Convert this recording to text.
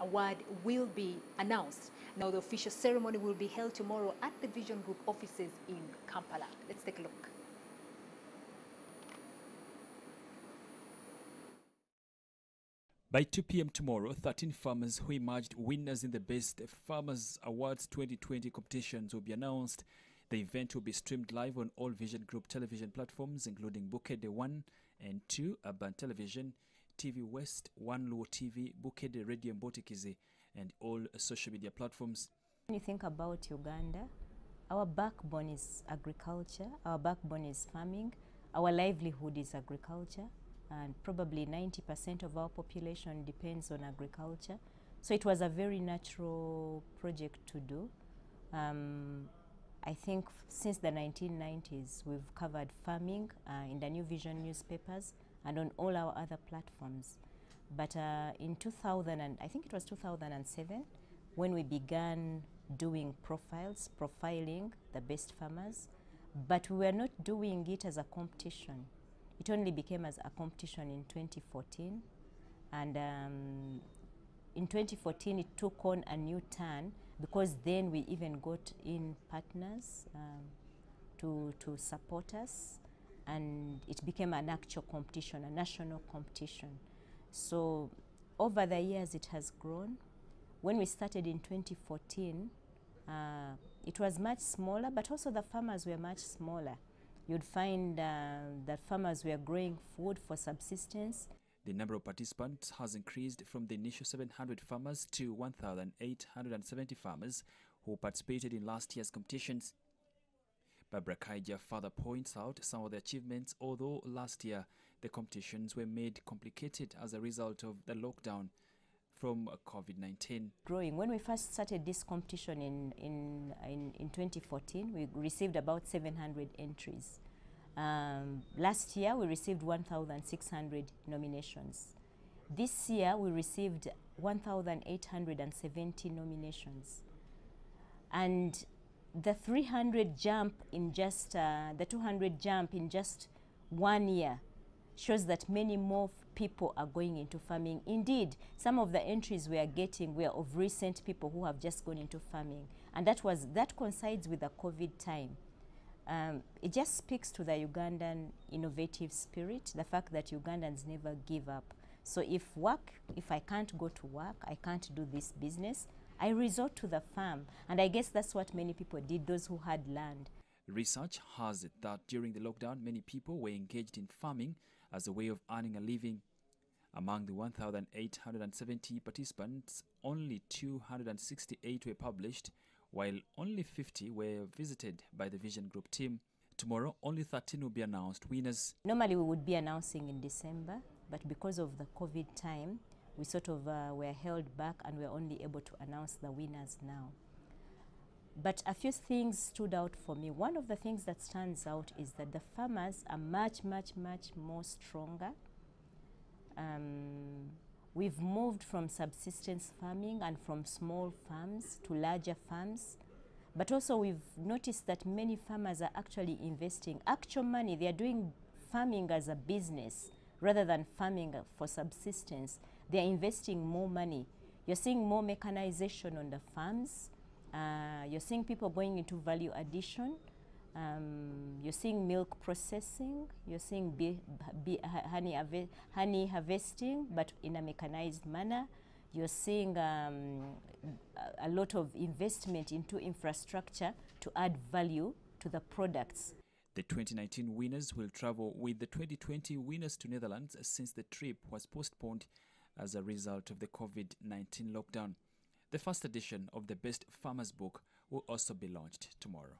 award will be announced. Now, the official ceremony will be held tomorrow at the Vision Group offices in Kampala. Let's take a look. By 2 p.m. tomorrow, 13 farmers who emerged winners in the Best Farmers Awards 2020 competitions will be announced. The event will be streamed live on all Vision Group television platforms, including Bukedde 1 and 2, Urban Television, TV West, One Luo TV, Bukedde Radio Mbotikizi, and all social media platforms. When you think about Uganda, our backbone is agriculture, our backbone is farming, our livelihood is agriculture, and probably 90% of our population depends on agriculture. So it was a very natural project to do. Um, I think since the 1990s, we've covered farming uh, in the New Vision newspapers and on all our other platforms. But uh, in 2000, and I think it was 2007, when we began doing profiles, profiling the best farmers, but we were not doing it as a competition. It only became as a competition in 2014. And um, in 2014, it took on a new turn because then we even got in partners um, to, to support us and it became an actual competition, a national competition. So over the years it has grown. When we started in 2014, uh, it was much smaller, but also the farmers were much smaller. You'd find uh, that farmers were growing food for subsistence. The number of participants has increased from the initial 700 farmers to 1,870 farmers who participated in last year's competitions. Barbara Kaija further points out some of the achievements, although last year the competitions were made complicated as a result of the lockdown from COVID-19. Growing. When we first started this competition in, in, in, in 2014, we received about 700 entries. Um, last year, we received 1,600 nominations. This year, we received 1,870 nominations. And the 300 jump in just, uh, the 200 jump in just one year shows that many more people are going into farming. Indeed, some of the entries we are getting were of recent people who have just gone into farming. And that, was, that coincides with the COVID time. Um, it just speaks to the Ugandan innovative spirit, the fact that Ugandans never give up. So if work, if I can't go to work, I can't do this business, I resort to the farm. And I guess that's what many people did, those who had land. Research has it that during the lockdown, many people were engaged in farming as a way of earning a living. Among the 1,870 participants, only 268 were published, while only 50 were visited by the Vision Group team. Tomorrow, only 13 will be announced winners. Normally, we would be announcing in December, but because of the COVID time, we sort of uh, were held back and we're only able to announce the winners now. But a few things stood out for me. One of the things that stands out is that the farmers are much, much, much more stronger. Um, we've moved from subsistence farming and from small farms to larger farms. But also we've noticed that many farmers are actually investing actual money. They are doing farming as a business rather than farming for subsistence. They are investing more money. You're seeing more mechanization on the farms. Uh, you're seeing people going into value addition. Um, you're seeing milk processing. You're seeing bee, bee, honey, honey harvesting, but in a mechanized manner. You're seeing um, a lot of investment into infrastructure to add value to the products. The 2019 winners will travel with the 2020 winners to Netherlands since the trip was postponed as a result of the COVID-19 lockdown. The first edition of the Best Farmers book will also be launched tomorrow.